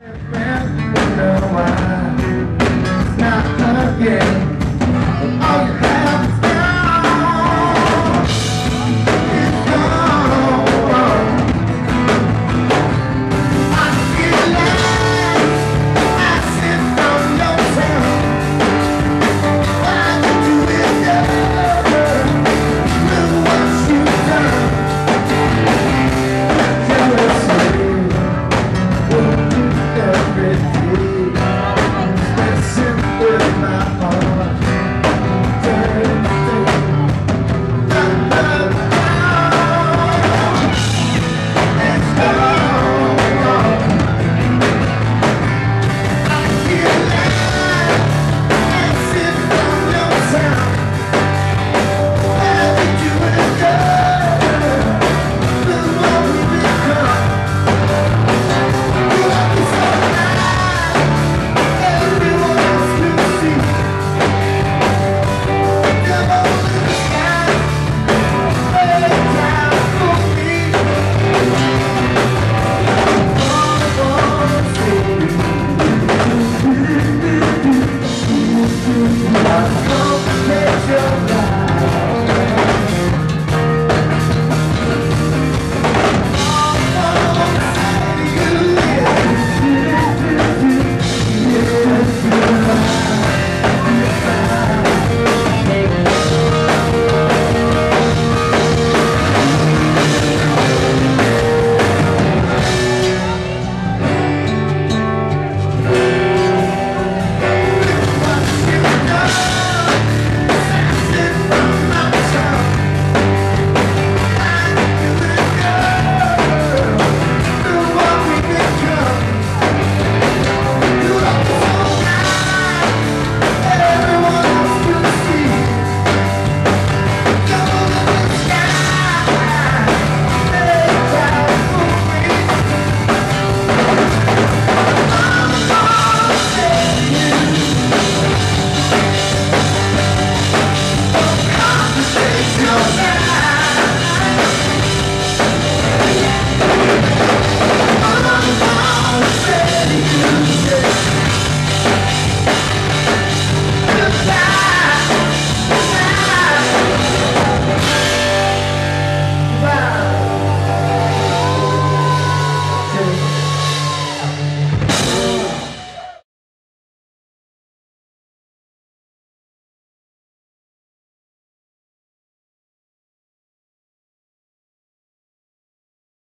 Not why.